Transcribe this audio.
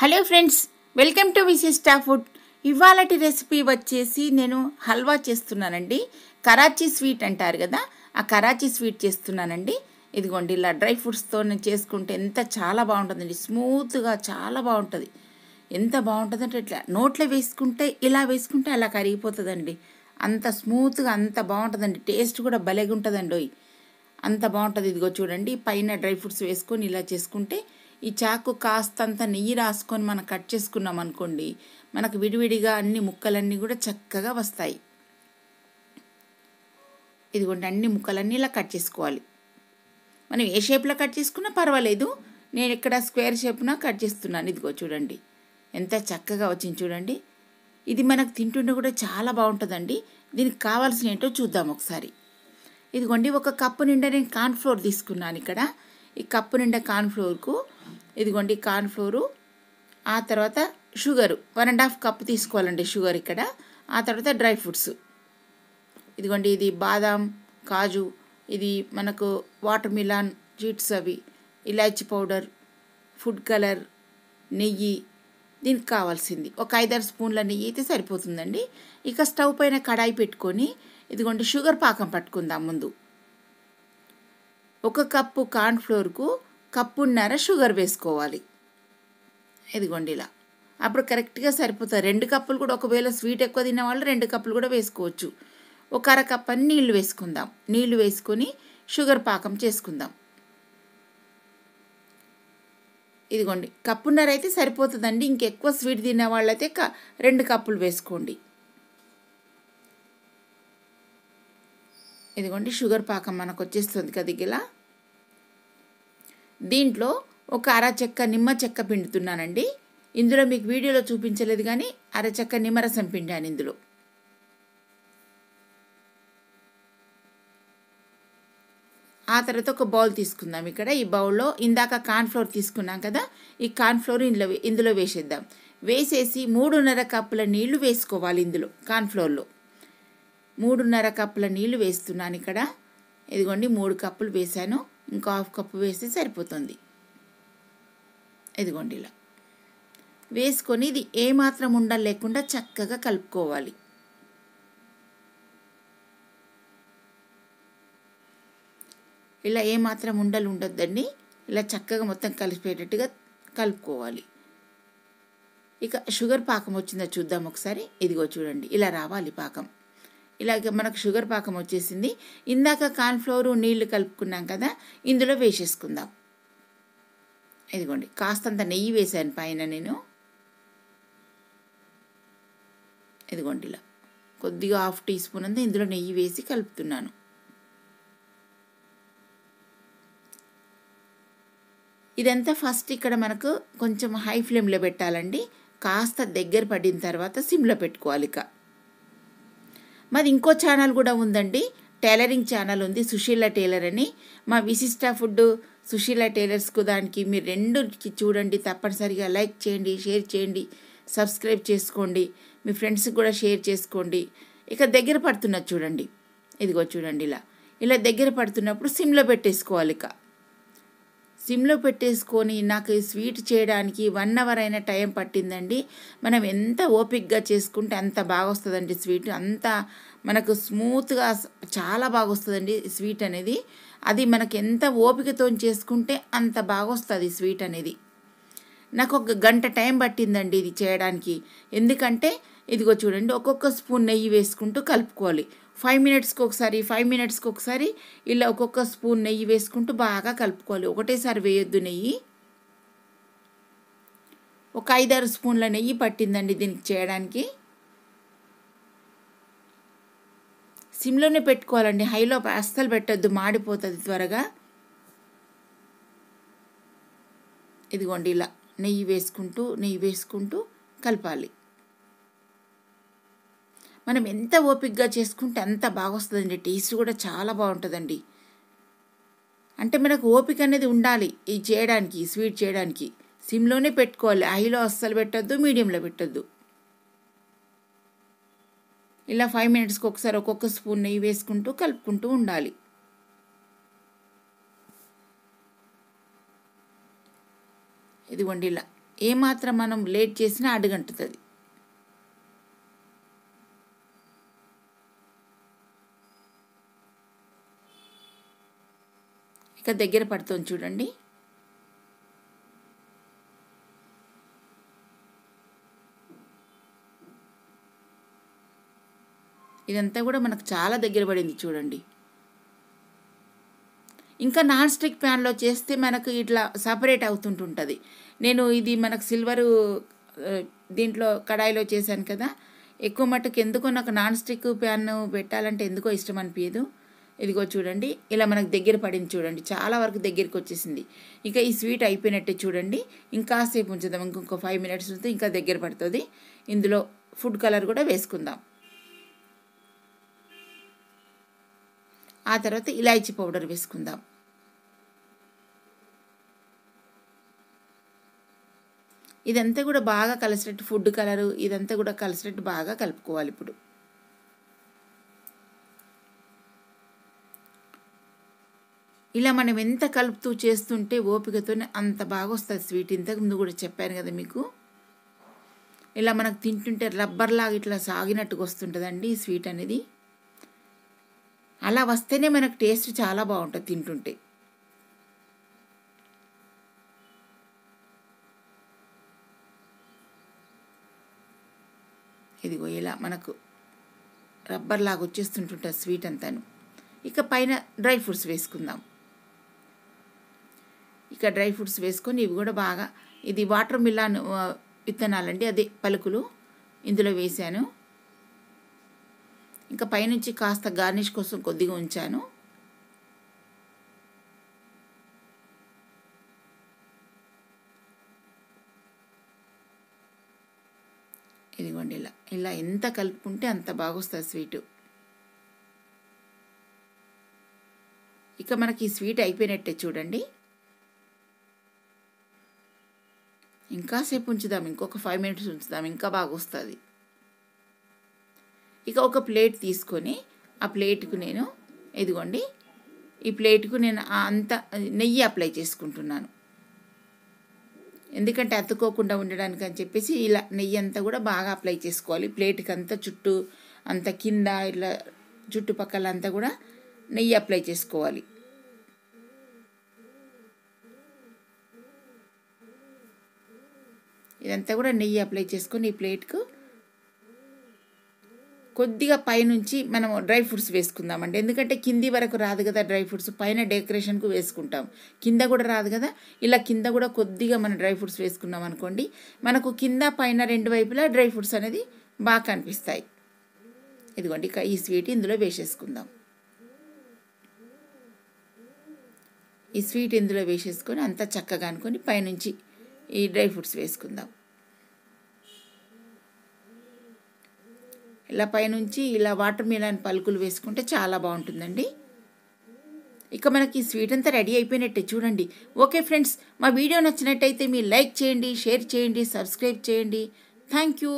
Hello friends welcome to Vishishta food. ఇవాళటి recipe వచ్చేసి నేను హల్వా చేస్తున్నానండి. కరాచీ స్వీట్ అంటారు కదా ఆ కరాచీ స్వీట్ చేస్తున్నానండి. ఇదిగోండి ఇలా డ్రై ఫ్రూట్స్తో నేను చేసుకుంటే ఎంత చాలా బాగుంటుందండి. స్మూత్గా చాలా బాగుంటుంది. ఎంత బాగుంటుందంటే ఇట్లా నోట్లో వేసుకుంటే ఇలా వేసుకుంటే అలా కరిగిపోతుందండి. అంత స్మూత్గా అంత బాగుంటుందండి. టేస్ట్ కూడా భలేగా ఉంటుందండి అంత బాగుంటుంది. ఇదిగో చూడండి పైన డ్రై ఫ్రూట్స్ వేసుకొని ఇలా చేసుకుంటే ఈ చాకు కాస్తంత నెయ్యి రాసుకొని మనం కట్ చేసుకున్నాం అనుకోండి మనకు విడివిడిగా అన్ని ముక్కలన్నీ కూడా చక్కగా వస్తాయి. ఇదిగోండి అన్ని ముక్కలన్నీ ఇలా కట్ చేసుకోవాలి. మనం ఏ షేప్లో కట్ చేసుకున్నా పర్వాలేదు. నేను ఇక్కడ స్క్వేర్ షేప్న కట్ చేస్తున్నాను. ఇదిగో చూడండి ఎంత చక్కగా వచ్చింది చూడండి. ఇది మనకు తింటుంటే కూడా చాలా బాగుంటుందండి. దీనికి కావాల్సిన ఏంటో చూద్దాం ఒకసారి. ఇదిగోండి ఒక కప్పు నిండా నేను కార్న్ఫ్లోర్ తీసుకున్నాను ఇక్కడ. ఈ కప్పు నిండా కార్న్ఫ్లోర్కు ఇదిగోండి కార్న్ఫ్లోరు ఆ తర్వాత sugar. One and half cup తీసుకోవాలండి షుగర్ ఇక్కడ. ఆ తర్వాత డ్రై ఫ్రూట్స్. ఇదిగోండి ఇది బాదాం కాజు ఇది మనకు వాటర్ మిలాన్ జీట్స్ అవి ఇలాచి పౌడర్ ఫుడ్ కలర్ నెయ్యి దీనికి కావాల్సింది. ఒక ఐదారు స్పూన్ల నెయ్యి అయితే సరిపోతుందండి. ఇక స్టవ్ పైన కడాయి పెట్టుకొని ఇదిగోండి షుగర్ పాకం పట్టుకుందాం ముందు. ఒక కప్పు కార్న్ఫ్లోర్కు కప్పున్నర షుగర్ వేసుకోవాలి. ఇదిగోండి ఇలా. అప్పుడు కరెక్ట్గా సరిపోతుంది. రెండు కప్పులు కూడా ఒకవేళ స్వీట్ ఎక్కువ తిన్న వాళ్ళు రెండు కప్పులు కూడా వేసుకోవచ్చు. ఒక అర అని నీళ్ళు వేసుకుందాం. నీళ్ళు వేసుకొని షుగర్ పాకం చేసుకుందాం. ఇదిగోండి. కప్పున్నర అయితే సరిపోతుందండి. ఇంకెక్కువ స్వీట్ తినే వాళ్ళైతే క రెండు కప్పులు వేసుకోండి. ఇదిగోండి. షుగర్ పాకం మనకు వచ్చేస్తుంది కదా ఇలా దీంట్లో ఒక అర చెక్క నిమ్మ చెక్క పిండుతున్నానండి. ఇందులో మీకు వీడియోలో చూపించలేదు కానీ అర చెక్క నిమ్మరసం పిండాను ఇందులో. ఆ తర్వాత ఒక బౌల్ తీసుకుందాం ఇక్కడ. ఈ బౌల్లో ఇందాక కార్న్ఫ్లోర్ తీసుకున్నాం కదా ఈ కార్న్ఫ్లోర్ ఇందులో ఇందులో వేసేద్దాం. వేసేసి మూడున్నర కప్పుల నీళ్ళు వేసుకోవాలి ఇందులో కార్న్ఫ్లోర్లో మూడున్నర కప్పుల నీళ్ళు వేస్తున్నాను ఇక్కడ. ఇదిగోండి మూడు కప్పులు వేసాను ఇంకా హాఫ్ కప్పు వేస్తే సరిపోతుంది. ఇదిగోండి ఇలా. వేసుకొని ఇది ఏమాత్రం ఉండలు లేకుండా చక్కగా కలుపుకోవాలి. ఇలా ఏమాత్రం ఉండలు ఉండొద్దండి. ఇలా చక్కగా మొత్తం కలిపేటట్టుగా కలుపుకోవాలి. ఇక షుగర్ పాకం వచ్చిందో చూద్దాం ఒకసారి. ఇదిగో చూడండి ఇలా రావాలి పాకం. ఇలాగ మనకు షుగర్ పాకం వచ్చేసింది. ఇందాక కార్న్ఫ్లోర్ నీళ్ళు కలుపుకున్నాం కదా ఇందులో వేసేసుకుందాం. ఇదిగోండి కాస్తంత నెయ్యి వేసాను పైన నేను. ఇదిగోండి ఇలా కొద్దిగా హాఫ్ టీ స్పూన్ అంతా ఇందులో నెయ్యి వేసి కలుపుతున్నాను. ఇదంతా ఫస్ట్ ఇక్కడ మనకు కొంచెం హై ఫ్లేమ్లో పెట్టాలండి. కాస్త దగ్గర పడిన తర్వాత సిమ్లో పెట్టుకోవాలి ఇక. మాది ఇంకో ఛానల్ కూడా ఉందండి. టైలరింగ్ ఛానల్ ఉంది సుశీల టైలర్ అని. మా విశిష్ట ఫుడ్ సుశీల టైలర్స్కు దానికి మీరు రెండు చూడండి తప్పనిసరిగా లైక్ చేయండి షేర్ చేయండి సబ్స్క్రైబ్ చేసుకోండి మీ ఫ్రెండ్స్కి కూడా షేర్ చేసుకోండి. ఇక దగ్గర పడుతున్నది చూడండి. ఇదిగో చూడండి ఇలా. ఇలా దగ్గర పడుతున్నప్పుడు సిమ్లో పెట్టేసుకోవాలి ఇక. సిమ్లో పెట్టేసుకొని నాకు స్వీట్ చేయడానికి వన్ అవర్ అయిన టైం పట్టిందండి. మనం ఎంత ఓపిక్గా చేసుకుంటే అంత బాగా వస్తుందండి స్వీట్. అంత మనకు స్మూత్గా చాలా బాగా వస్తుందండి స్వీట్ అనేది. అది మనకు ఎంత ఓపికతో చేసుకుంటే అంత బాగా వస్తుంది స్వీట్ అనేది. నాకు ఒక గంట టైం పట్టిందండి ఇది చేయడానికి. ఎందుకంటే ఇదిగో చూడండి ఒక్కొక్క స్పూన్ నెయ్యి వేసుకుంటూ కలుపుకోవాలి. ఫైవ్ మినిట్స్కి ఒకసారి ఫైవ్ మినిట్స్కి ఒకసారి ఇలా ఒక్కొక్క స్పూన్ నెయ్యి వేసుకుంటూ బాగా కలుపుకోవాలి. ఒకటేసారి వేయొద్దు నెయ్యి. ఒక ఐదారు స్పూన్ల నెయ్యి పట్టిందండి దీనికి చేయడానికి. సిమ్లోనే పెట్టుకోవాలండి. హైలో అస్సలు పెట్టద్దు. మాడిపోతుంది త్వరగా. ఇదిగోండి ఇలా నెయ్యి వేసుకుంటూ నెయ్యి వేసుకుంటూ కలపాలి. మనం ఎంత ఓపిక్గా చేసుకుంటే అంత బాగా వస్తుందండి టేస్ట్ కూడా చాలా బాగుంటుందండి. అంటే మనకు ఓపిక అనేది ఉండాలి ఇది చేయడానికి స్వీట్ చేయడానికి. సిమ్లోనే పెట్టుకోవాలి. హైలో అస్సలు పెట్టద్దు మీడియంలో పెట్టద్దు. ఇలా ఫైవ్ మినిట్స్కి ఒకసారి ఒక్కొక్క స్పూన్ నెయ్యి వేసుకుంటూ కలుపుకుంటూ ఉండాలి. ఇదిగోండి ఇలా. ఏమాత్రం మనం లేట్ చేసినా అడుగంటుతుంది. ఇక దగ్గర పడుతుంది చూడండి. ఇదంతా కూడా మనకు చాలా దగ్గర పడింది చూడండి. ఇంకా నాన్ స్టిక్ ప్యాన్లో చేస్తే మనకు ఇట్లా సపరేట్ అవుతుంటుంటుంది. నేను ఇది మనకు సిల్వరు దీంట్లో కడాయిలో చేశాను కదా. ఎక్కువ మట్టుకు ఎందుకో నాకు నాన్ స్టిక్ ప్యాన్ పెట్టాలంటే ఎందుకో ఇష్టం అనిపించదు ఇదిగో చూడండి ఇలా మనకు దగ్గర పడింది చూడండి చాలా వరకు దగ్గరికి వచ్చేసింది. ఇక ఈ స్వీట్ అయిపోయినట్టే చూడండి ఇంకాసేపు ఉంచుదాం ఇంకొక ఫైవ్ మినిట్స్ ఉంటే ఇంకా దగ్గర పడుతుంది. ఇందులో ఫుడ్ కలర్ కూడా వేసుకుందాం. ఆ తర్వాత ఇలాచీ పౌడర్ వేసుకుందాం. ఇదంతా కూడా బాగా కలిసినట్టు ఫుడ్ కలరు ఇదంతా కూడా కలిసినట్టు బాగా కలుపుకోవాలి ఇప్పుడు. ఇలా మనం ఎంత కలుపుతూ చేస్తుంటే ఓపికతోనే అంత బాగా వస్తుంది స్వీట్. ఇంతకు ముందు కూడా చెప్పాను కదా మీకు. ఇలా మనకు తింటుంటే రబ్బర్లాగా ఇట్లా సాగినట్టుగా వస్తుంటుందండి ఈ స్వీట్ అనేది. అలా వస్తేనే మనకు టేస్ట్ చాలా బాగుంటుంది తింటుంటే. ఇదిగో ఇలా మనకు రబ్బర్లాగా వచ్చేస్తుంటుంటుంది స్వీట్ అంతాను. ఇక పైన డ్రై ఫ్రూట్స్ వేసుకుందాం. ఇక డ్రై ఫ్రూట్స్ వేసుకొని ఇవి కూడా బాగా ఇది వాటర్ మిలాన్ విత్తనాలండి అదే పలుకులు ఇందులో వేశాను. ఇంకా పైనుంచి కాస్త గార్నిష్ కోసం కొద్దిగా ఉంచాను. ఇదిగోండి ఇలా ఇలా ఎంత కలుపుకుంటే అంత బాగొస్తుంది స్వీటు. ఇక మనకి ఈ స్వీట్ అయిపోయినట్టే చూడండి. ఇంకాసేపు ఉంచుదాం ఇంకొక ఫైవ్ మినిట్స్ ఉంచుదాం ఇంకా బాగా వస్తుంది. ఇక ఒక ప్లేట్ తీసుకొని ఆ ప్లేట్కు నేను ఇదిగోండి ఈ ప్లేట్కు నేను అంత నెయ్యి అప్లై చేసుకుంటున్నాను. ఎందుకంటే అతుక్కోకుండా ఉండడానికి అని చెప్పేసి ఇలా నెయ్యి అంతా కూడా బాగా అప్లై చేసుకోవాలి. ప్లేట్కి అంతా చుట్టూ అంత కింద ఇట్లా చుట్టుపక్కల అంతా కూడా నెయ్యి అప్లై చేసుకోవాలి. ఇదంతా కూడా నెయ్యి అప్లై చేసుకొని ఈ ప్లేట్కు కొద్దిగా పైనుంచి మనం డ్రై ఫ్రూట్స్ వేసుకుందామండి. ఎందుకంటే కింది వరకు రాదు కదా డ్రై ఫ్రూట్స్ పైన డెకరేషన్కు వేసుకుంటాం. కింద కూడా రాదు కదా? ఇలా కింద కూడా కొద్దిగా మనం డ్రై ఫ్రూట్స్ వేసుకున్నాం అనుకోండి మనకు కింద పైన రెండు వైపులా డ్రై ఫ్రూట్స్ అనేది బాగా కనిపిస్తాయి. ఇదిగోండి ఈ స్వీట్ ఇందులో వేసేసుకుందాం. ఈ స్వీట్ ఇందులో వేసేసుకొని అంతా చక్కగా అనుకొని పైనుంచి ఈ డ్రై ఫ్రూట్స్ వేసుకుందాం. ఇలా పైనుంచి ఇలా వాటర్ మిలన్ పలుకులు వేసుకుంటే చాలా బాగుంటుందండి. ఇక మనకి స్వీట్ అంతా రెడీ అయిపోయినట్టే చూడండి. ఓకే ఫ్రెండ్స్ మా వీడియో నచ్చినట్టయితే మీరు లైక్ చేయండి షేర్ చేయండి సబ్స్క్రైబ్ చేయండి. Thank you.